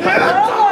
Yeah.